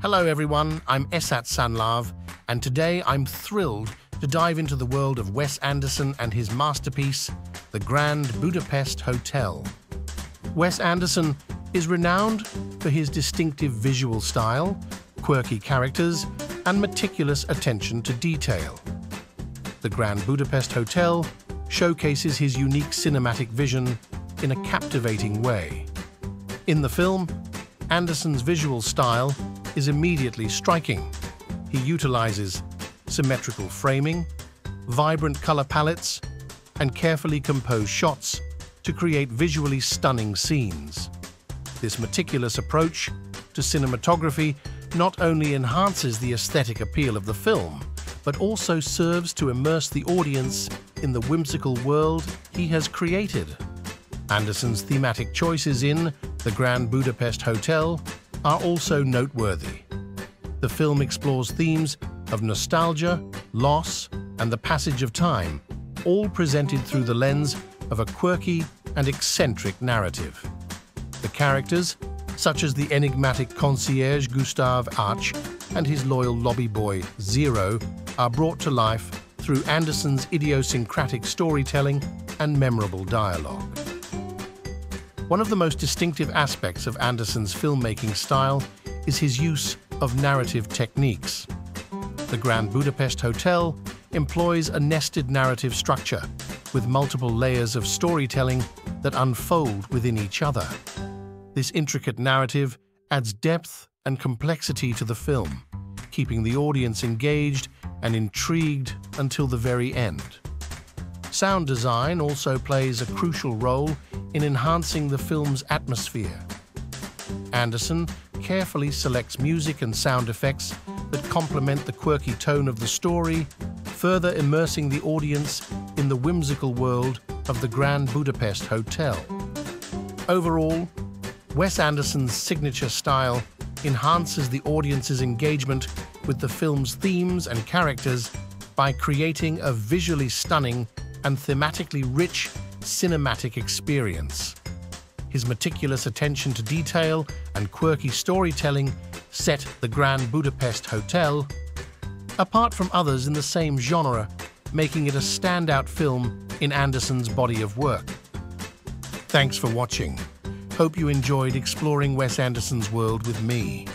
Hello everyone, I'm Esat Sanlav, and today I'm thrilled to dive into the world of Wes Anderson and his masterpiece, The Grand Budapest Hotel. Wes Anderson is renowned for his distinctive visual style, quirky characters, and meticulous attention to detail. The Grand Budapest Hotel showcases his unique cinematic vision in a captivating way. In the film, Anderson's visual style is immediately striking. He utilizes symmetrical framing, vibrant color palettes, and carefully composed shots to create visually stunning scenes. This meticulous approach to cinematography not only enhances the aesthetic appeal of the film, but also serves to immerse the audience in the whimsical world he has created. Anderson's thematic choices in The Grand Budapest Hotel are also noteworthy. The film explores themes of nostalgia, loss, and the passage of time, all presented through the lens of a quirky and eccentric narrative. The characters, such as the enigmatic concierge Gustave H and his loyal lobby boy Zero, are brought to life through Anderson's idiosyncratic storytelling and memorable dialogue. One of the most distinctive aspects of Anderson's filmmaking style is his use of narrative techniques. The Grand Budapest Hotel employs a nested narrative structure with multiple layers of storytelling that unfold within each other. This intricate narrative adds depth and complexity to the film, keeping the audience engaged and intrigued until the very end. Sound design also plays a crucial role in enhancing the film's atmosphere. Anderson carefully selects music and sound effects that complement the quirky tone of the story, further immersing the audience in the whimsical world of the Grand Budapest Hotel. Overall, Wes Anderson's signature style enhances the audience's engagement with the film's themes and characters by creating a visually stunning and thematically rich cinematic experience. His meticulous attention to detail and quirky storytelling set the Grand Budapest Hotel apart from others in the same genre, making it a standout film in Anderson's body of work. Thanks for watching. Hope you enjoyed exploring Wes Anderson's world with me.